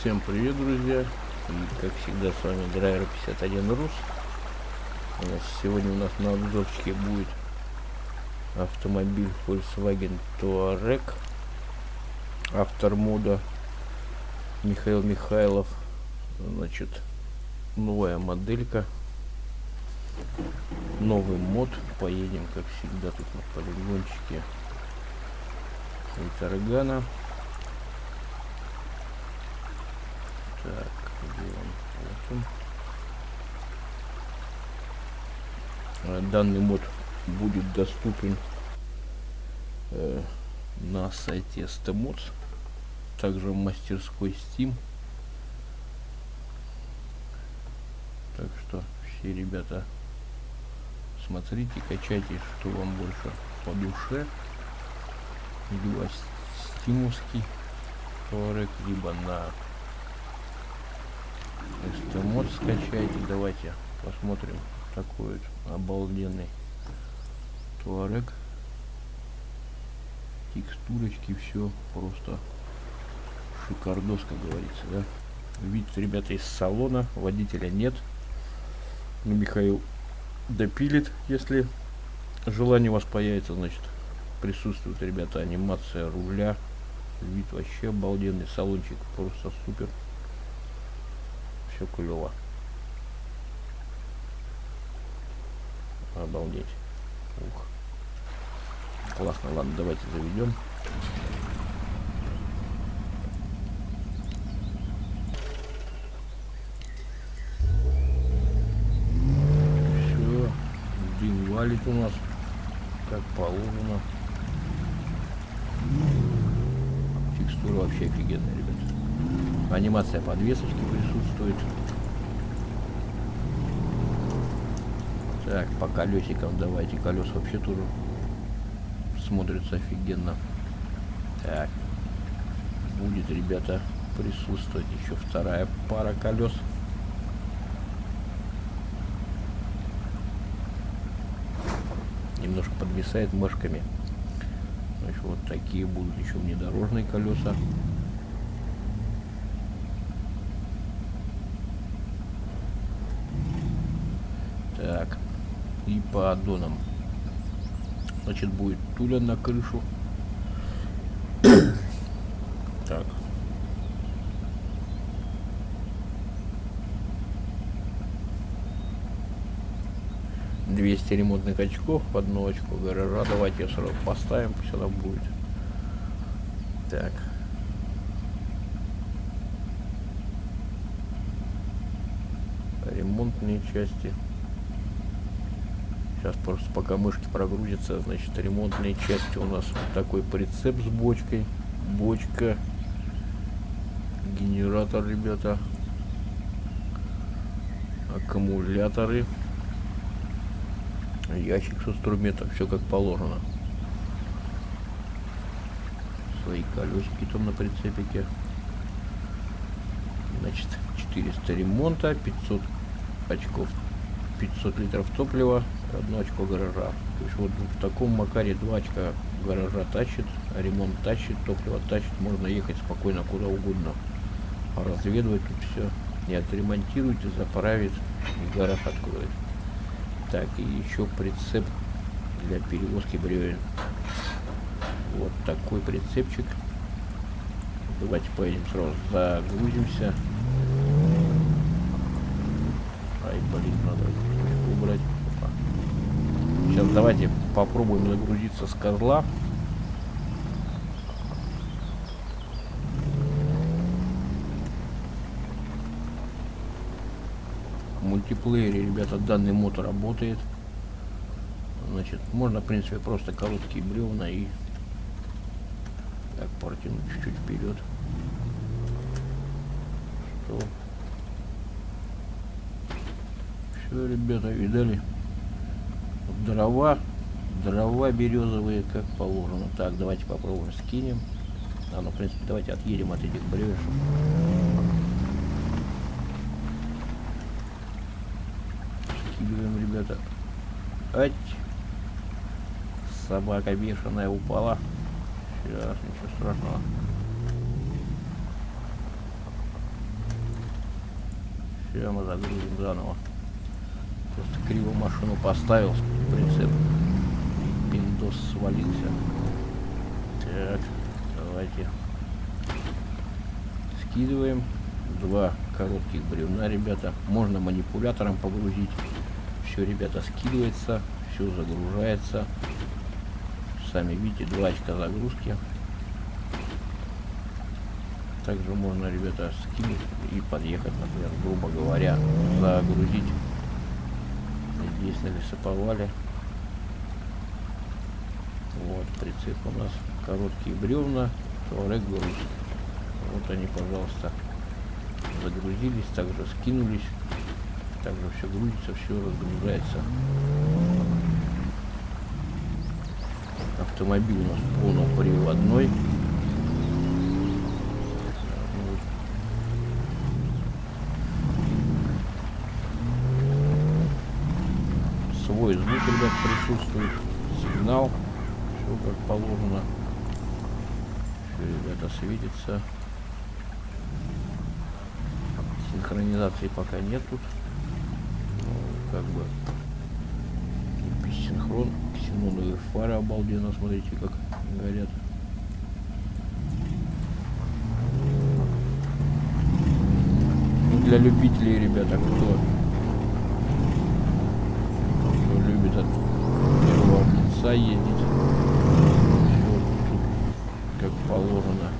Всем привет, друзья! И как всегда с вами Драйвер 51 Рус. У нас сегодня у нас на обзорчике будет автомобиль Volkswagen Touareg. Автор мода Михаил Михайлов. Значит, новая моделька. Новый мод. Поедем, как всегда, тут на полигончике. Таргана. Так, где он? Вот он. Данный мод будет доступен э, на сайте STMods, также в мастерской Steam. Так что все ребята смотрите, качайте, что вам больше по душе. Либо стимовский проект, либо на если мод скачайте, давайте посмотрим такой вот обалденный туарек. Текстурочки, все просто шикардос, как говорится, да. Вид, ребята, из салона, водителя нет. Но Михаил допилит, если желание у вас появится, значит, присутствует, ребята, анимация руля. Вид вообще обалденный, салончик просто супер все клево. Обалдеть. Ух. Классно, ладно, давайте заведем. Все, день валит у нас, как положено. Текстура вообще офигенная. Анимация подвесочки присутствует. Так, по колесикам давайте. Колес вообще тоже смотрится офигенно. Так. Будет, ребята, присутствовать еще вторая пара колес. Немножко подвисает мышками. Значит, вот такие будут еще внедорожные колеса. Так. И по аддонам. Значит, будет туля на крышу. так. Двести ремонтных очков, одно очко гаража. Давайте сразу поставим, пусть она будет. Так. Ремонтные части. Сейчас просто пока мышки прогрузятся, значит, ремонтные части у нас такой прицеп с бочкой. Бочка. Генератор, ребята. Аккумуляторы. Ящик с инструментом. Все как положено. Свои колесики там на прицепике. Значит, 400 ремонта, 500 очков 500 литров топлива, одно очко гаража. То есть вот в таком макаре два очка гаража тащит, ремонт тащит, топливо тащит, можно ехать спокойно куда угодно. А разведывать тут все. И отремонтируйте, заправит, и гараж откроет. Так, и еще прицеп для перевозки бревен. Вот такой прицепчик. Давайте поедем сразу, загрузимся. Ай, блин, надо убрать. Сейчас давайте попробуем загрузиться с козла. В мультиплеере, ребята, данный мод работает. Значит, можно, в принципе, просто короткие бревна и так протянуть чуть-чуть вперед. Что? Все, ребята, видали? Дрова, дрова березовые, как положено. Так, давайте попробуем скинем. А, ну, в принципе, давайте отъедем от этих бревен. Скидываем, ребята. Ать! Собака бешеная упала. Сейчас, ничего страшного. Сейчас мы загрузим заново. Просто криво машину поставил, прицеп. Пиндос свалился. Так, давайте. Скидываем. Два коротких бревна, ребята. Можно манипулятором погрузить. Все, ребята, скидывается. Все загружается. Сами видите, два очка загрузки. Также можно, ребята, скинуть и подъехать, например, грубо говоря, загрузить. Здесь на лесоповале. Вот, прицеп у нас. Короткие бревна, туарек. Вот они, пожалуйста, загрузились, также скинулись. Также все грузится, все разгружается. Автомобиль у нас полноприводной. Свой звук, ребят, присутствует. Сигнал. Все как положено. Все, ребята, светится. Синхронизации пока нет тут. Ну, как бы бессинхрон. Ксеноновые фары обалденно, смотрите, как горят. Ну, для любителей, ребята, кто любит от лица ездить, все тут как положено.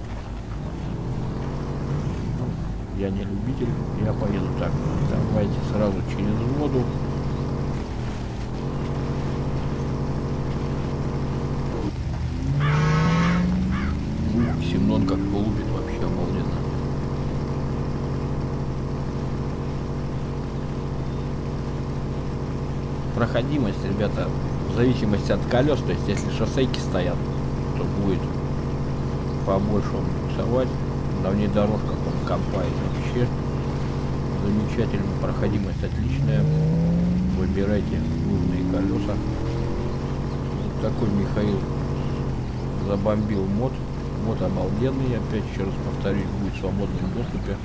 Ну, я не любитель, я поеду так. Давайте сразу через воду. Семнон как голубит вообще обалденно. Проходимость, ребята, в зависимости от колес, то есть если шоссейки стоят, то будет побольше он буксовать. На внедорожках он копает вообще замечательно, проходимость отличная. Выбирайте нужные колеса. Вот такой Михаил забомбил мод. Мод обалденный, опять еще раз повторюсь, будет в свободном доступе.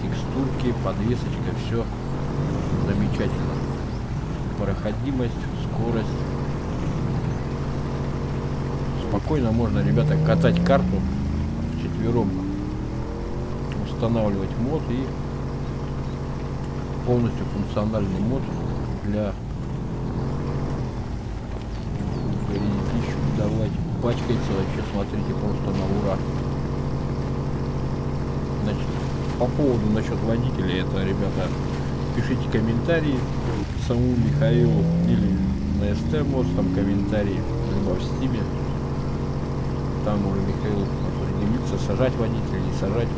Текстурки, подвесочка, все замечательно. Проходимость, скорость. Спокойно можно, ребята, катать карту вчетвером, устанавливать мод и полностью функциональный мод для грязищу давать. Пачкается вообще, смотрите, просто на ура. Значит, по поводу насчет водителей, это, ребята, пишите комментарии самому Михаилу или на СТ мост, там комментарии, либо в стиме. Там уже Михаил определится, сажать водителя, не сажать.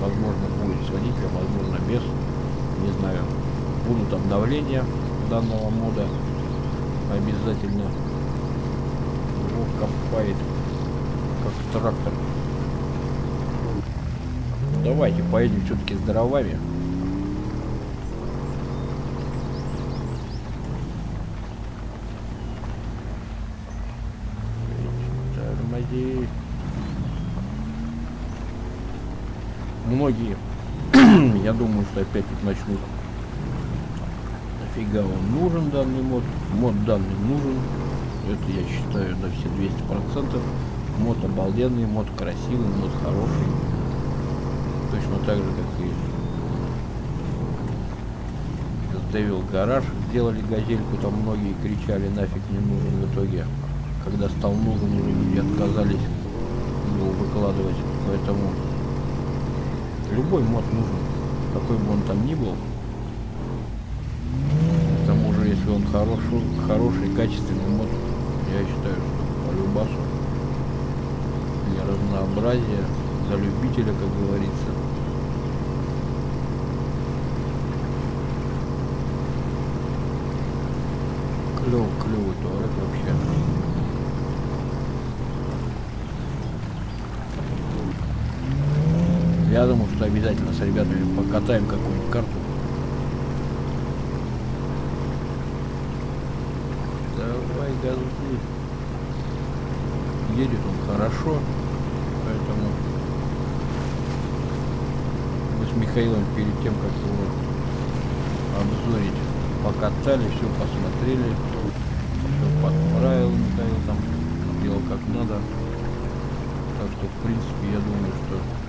Возможно, будет с водителем, возможно, без. Не знаю. Будут обновления данного мода. Обязательно его копает как трактор. Давайте поедем все-таки с дровами. Тормози. Многие, я думаю, что опять тут начнут. Нафига он нужен данный мод? Мод данный нужен. Это я считаю на все 200%. Мод обалденный, мод красивый, мод хороший. Точно так же, как и Devil гараж сделали газельку, там многие кричали, нафиг не нужен в итоге. Когда стал нужен, уже люди отказались его выкладывать. Поэтому любой мод нужен, какой бы он там ни был. К тому же, если он хороший, хороший, качественный мод, я считаю, что по любасу для разнообразия, за любителя, как говорится. Клев, клевый туалет вообще. Я думаю, что обязательно с ребятами покатаем какую-нибудь карту. Давай, газуй. Едет он хорошо, поэтому с Михаилом перед тем, как его обзорить, покатали, все посмотрели, все подправил Михаил там, делал как надо. Так что, в принципе, я думаю, что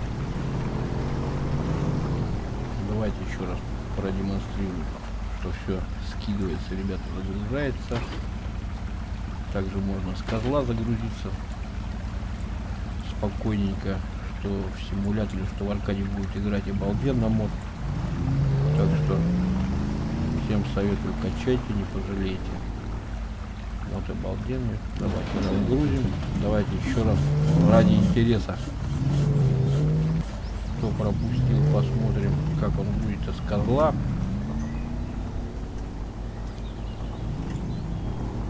давайте еще раз продемонстрирую, что все скидывается, ребята, загружается. Также можно с козла загрузиться спокойненько, что в симуляторе, что в аркаде будет играть обалденно мод. Так что всем советую качайте, не пожалеете. Вот обалденный. Давайте разгрузим. Давайте еще раз ради интереса. Кто пропустил, посмотрим, как он будет с козла.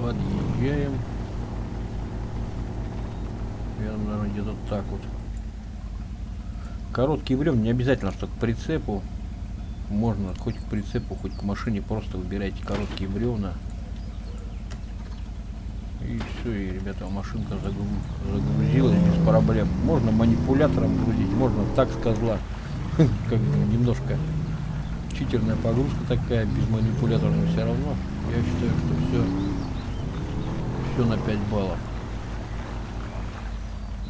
Подъезжаем. Наверное, где-то так вот. Короткий времени не обязательно, что к прицепу. Можно хоть к прицепу, хоть к машине просто выбирайте короткие бревна. И все, и, ребята, машинка загрузилась без проблем. Можно манипулятором грузить, можно так с козла. Как немножко читерная погрузка такая, без манипулятора, но все равно. Я считаю, что все все на 5 баллов.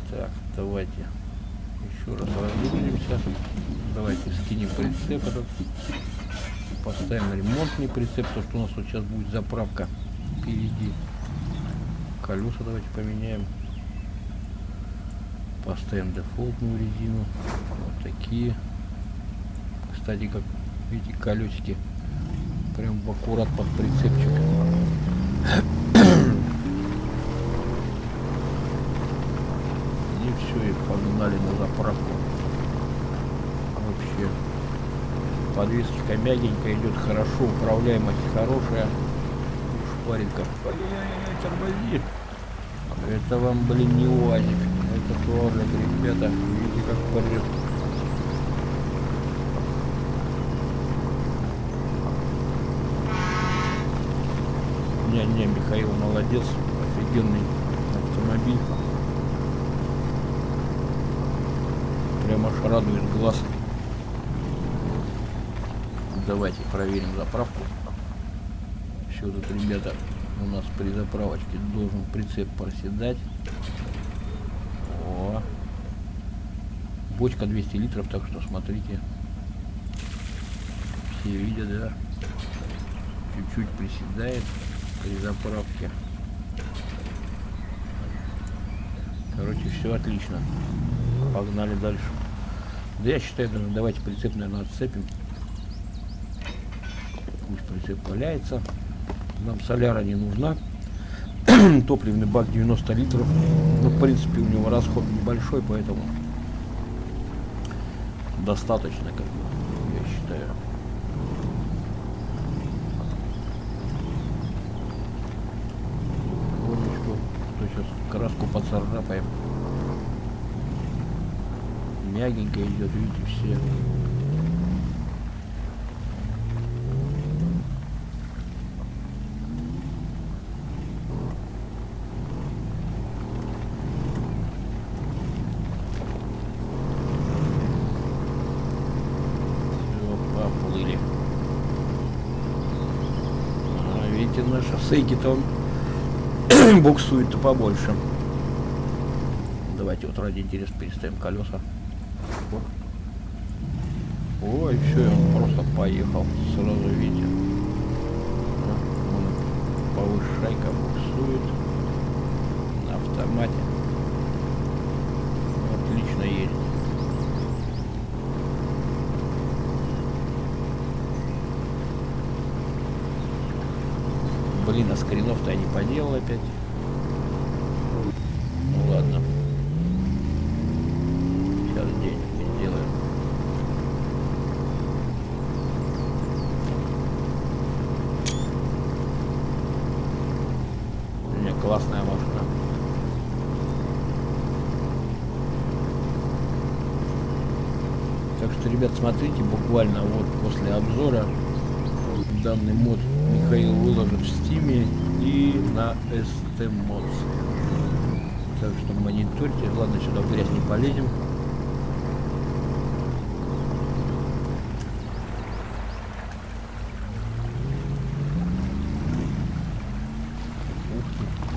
Так, давайте еще раз разгрузимся. Давайте скинем прицеп этот. Поставим ремонтный прицеп, то что у нас вот сейчас будет заправка впереди. Колеса давайте поменяем. Поставим дефолтную резину. Вот такие. Кстати, как видите, колесики прям в аккурат под прицепчик. все, и погнали на заправку. Вообще, подвесочка мягенькая, идет хорошо, управляемость хорошая. Как, ай-яй-яй, тормози. Это вам, блин, не УАЗик, это туалет, ребята, видите, как порежет. Не-не, Михаил молодец, офигенный автомобиль. прям аж радует глаз. Давайте проверим заправку. Все тут, ребята, у нас при заправочке должен прицеп проседать. О, бочка 200 литров, так что смотрите. Все видят, да? Чуть-чуть приседает при заправке. Короче, все отлично. Погнали дальше. Да я считаю, наверное, давайте прицеп, наверное, отцепим. Пусть прицеп валяется. Нам соляра не нужна. Топливный бак 90 литров. Ну, в принципе, у него расход небольшой, поэтому достаточно, как я считаю. Вот что, что сейчас краску поцарапаем мягенько идет, видите, все. поплыли. А, видите, на шоссейке-то он буксует-то побольше. Давайте вот ради интереса переставим колеса. Ой, все, он просто поехал. Сразу видите. Повышайка буксует на автомате. Отлично едет. Блин, а скринов-то я не поделал опять. культурки. Ладно, сюда в грязь не полезем. Ух ты.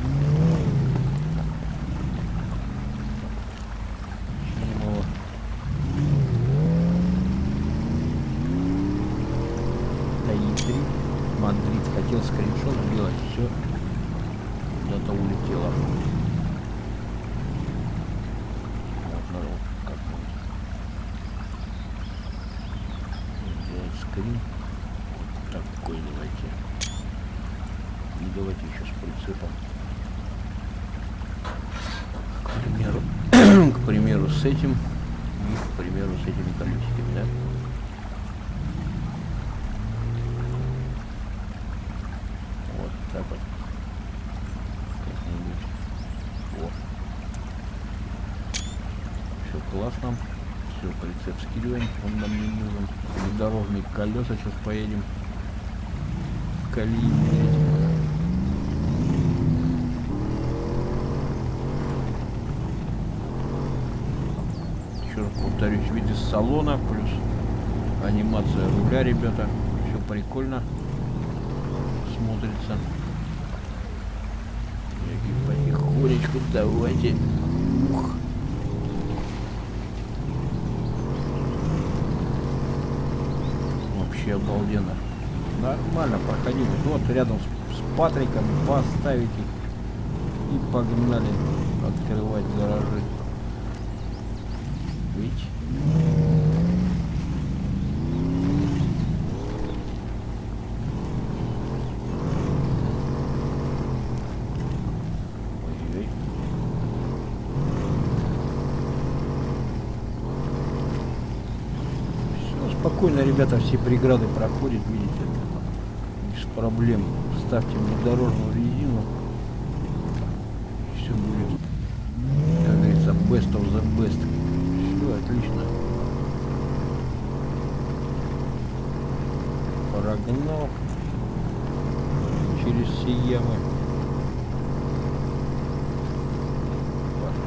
Этим и, к примеру, с этими колесиками, да? Вот так вот. Как-нибудь. Все классно. Все, прицеп скидываем, он нам не нужен. Дорожные колеса сейчас поедем. Колеи мерить. Еще раз повторюсь, вид из салона, плюс анимация руля, ребята. Все прикольно смотрится. И потихонечку давайте. Ух. Вообще обалденно. Нормально проходили. Вот рядом с, с Патриком поставить их. И погнали открывать гаражи. Все спокойно, ребята, все преграды проходят, видите, без проблем. Ставьте внедорожную резину, все будет, как говорится, best of the best. Отлично. Прогнал через все ямы.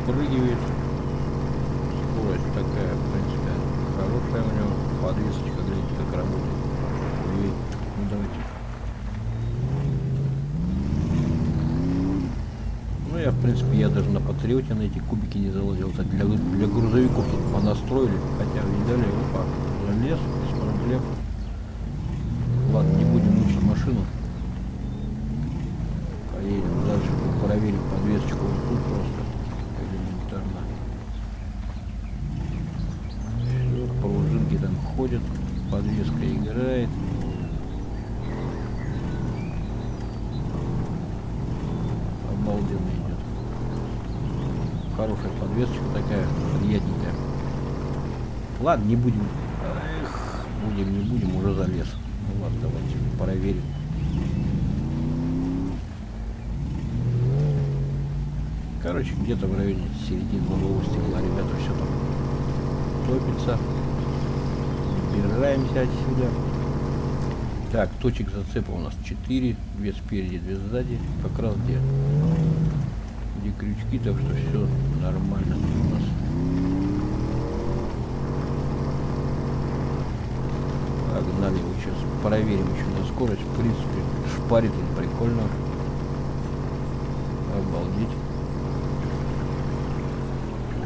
Подпрыгивает. Скорость такая, в принципе, хорошая у него. Подвесочка, глядите, как работает. Ой, ну давайте. Ну я, в принципе, я даже на Патриоте на эти кубики не залазил. Так для, для грузовиков тут понастроили. Хотя, видали, опа, залез, без проблем. Ладно, не будем мучить машину. Поедем дальше, проверим подвесочку вот тут просто. Элементарно. Всё, пружинки там ходят, подвеска играет. Обалденно идет. Хорошая подвесочка такая, приятненькая. Ладно, не будем. Эх, будем, не будем, уже залез. Ну ладно, давайте проверим. Короче, где-то в районе середины лобового стекла, ребята, все там топится. Убираемся отсюда. Так, точек зацепа у нас 4. Две спереди, две сзади. Как раз где, где крючки, так что все нормально Погнали его сейчас. Проверим еще на скорость. В принципе, шпарит он прикольно. Обалдеть.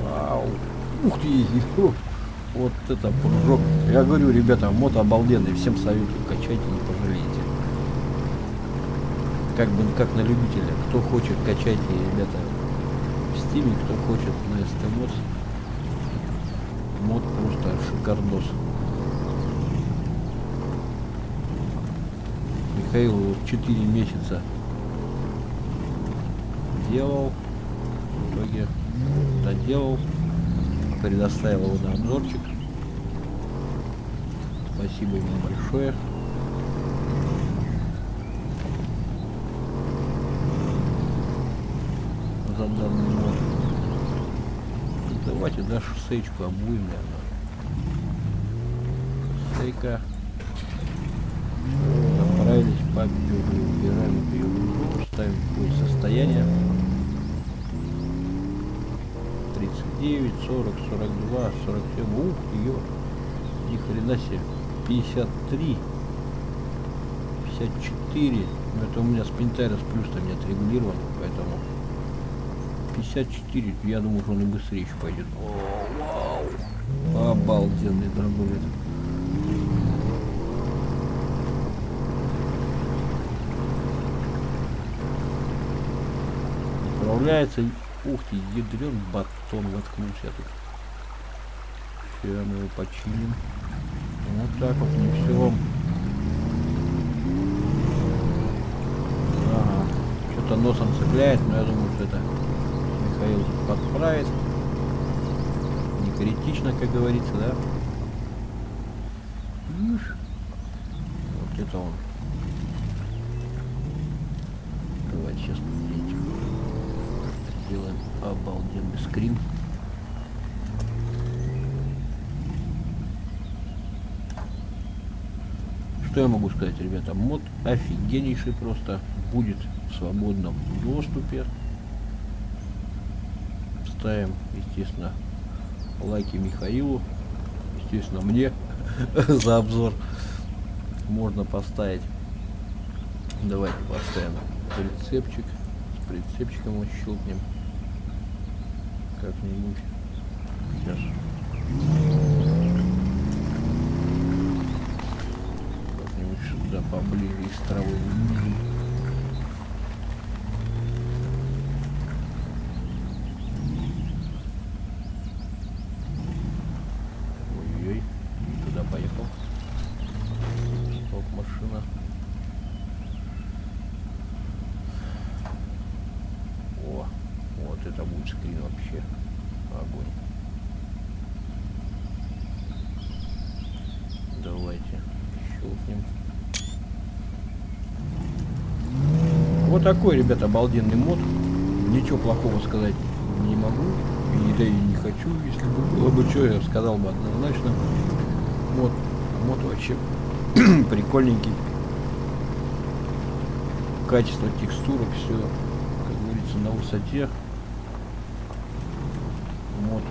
Вау. Ух ты! Вот это прыжок. Я говорю, ребята, мод обалденный. Всем советую. Качайте, не пожалеете. Как бы как на любителя. Кто хочет, качайте, ребята, в Steam е. Кто хочет на ST Мод просто шикардос. Вот 4 месяца делал, в итоге доделал, предоставил его на обзорчик. Спасибо ему большое. За данный мод. Давайте да шоссеечку обуем, наверное. Шоссейка. Бюру, убираем бюру, ставим пульс состояние. 39, 40, 42, 47. Ух, ее. Ни хрена себе. 53. 54. Но это у меня спинтайрос плюс там не отрегулирован, поэтому 54. Я думаю, что он и быстрее еще пойдет. О, вау. Обалденный драгулет. Управляется. Ух ты, ядрен батон воткнулся тут. Все, мы его починим. Вот так вот, не все. Ага. Что-то носом цепляет, но я думаю, что это Михаил подправит. Не критично, как говорится, да? Вот это он. Давайте сейчас сделаем обалденный скрин. Что я могу сказать, ребята? Мод офигеннейший просто. Будет в свободном доступе. Ставим, естественно, лайки Михаилу. Естественно, мне за обзор можно поставить. Давайте поставим прицепчик. С прицепчиком вот щелкнем. Как-нибудь. Сейчас. сюда поближе из травы вниз. Ой-ой, не туда поехал. Оп, машина. О, вот это будет скрин вообще. Огонь. Давайте щелкнем. Такой, ребята, обалденный мод. Ничего плохого сказать не могу. И да и не хочу, если бы было бы что, я сказал бы однозначно. Мод, мод вообще прикольненький. Качество текстуры, все, как говорится, на высоте. Мод,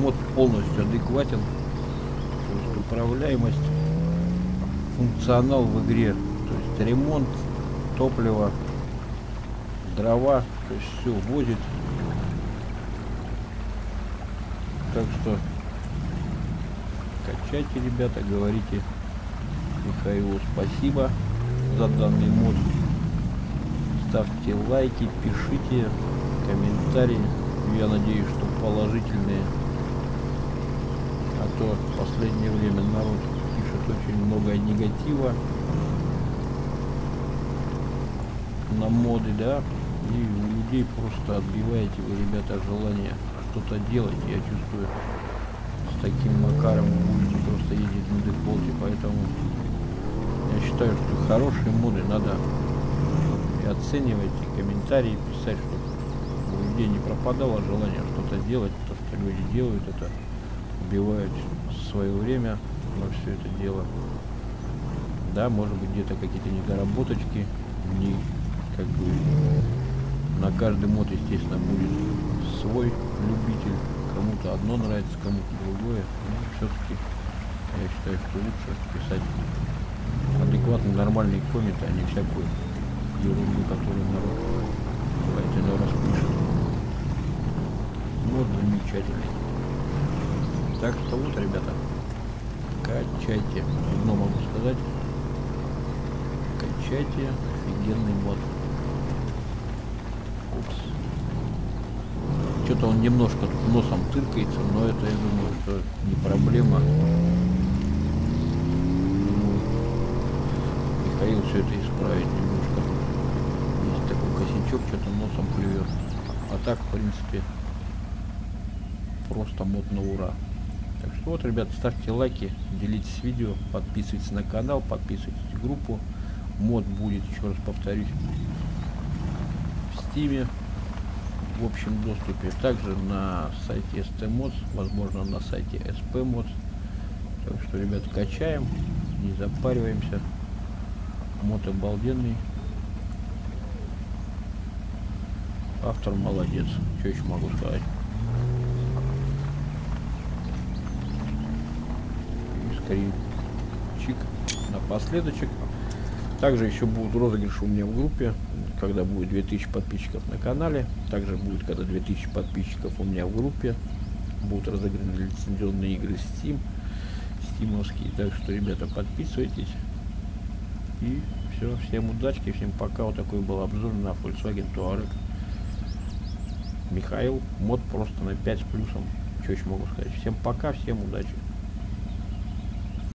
мод полностью адекватен. То есть управляемость, функционал в игре. То есть ремонт, топливо, дрова, то есть все возит. Так что качайте, ребята, говорите Михаилу спасибо за данный мод. Ставьте лайки, пишите комментарии. Я надеюсь, что положительные. А то в последнее время народ пишет очень много негатива на моды, да, и у людей просто отбиваете вы, ребята, желание что-то делать. Я чувствую, с таким макаром будете просто ездить на дефолте, поэтому я считаю, что хорошие моды надо и оценивать, и комментарии писать, чтобы у людей не пропадало желание что-то делать, то, что люди делают, это убивают свое время на все это дело. Да, может быть где-то какие-то недоработочки, не как бы на каждый мод, естественно, будет свой любитель. Кому-то одно нравится, кому-то другое. Но все-таки я считаю, что лучше писать адекватный, нормальный комменты, а не всякую ерунду, которую народ бывает иной раз пишет. Мод замечательный. Так что вот, ребята, качайте. Одно могу сказать. Качайте офигенный мод. Что-то он немножко тут носом тыркается, но это, я думаю, что не проблема. Думаю, Михаил все это исправит немножко. Есть такой косячок, что-то носом плюет. А так, в принципе, просто мод на ура. Так что вот, ребят, ставьте лайки, делитесь видео, подписывайтесь на канал, подписывайтесь в группу. Мод будет, еще раз повторюсь, Steam е в общем доступе. Также на сайте STMods, возможно на сайте SPMods. Так что, ребят, качаем, не запариваемся. Мод обалденный. Автор молодец. Что еще могу сказать? И скорее чик напоследочек. Также еще будут розыгрыши у меня в группе, когда будет 2000 подписчиков на канале. Также будет, когда 2000 подписчиков у меня в группе. Будут разыграны лицензионные игры Steam, стимовские. Так что, ребята, подписывайтесь. И все, всем удачи, всем пока. Вот такой был обзор на Volkswagen Touareg. Михаил, мод просто на 5 с плюсом. Что еще могу сказать? Всем пока, всем удачи.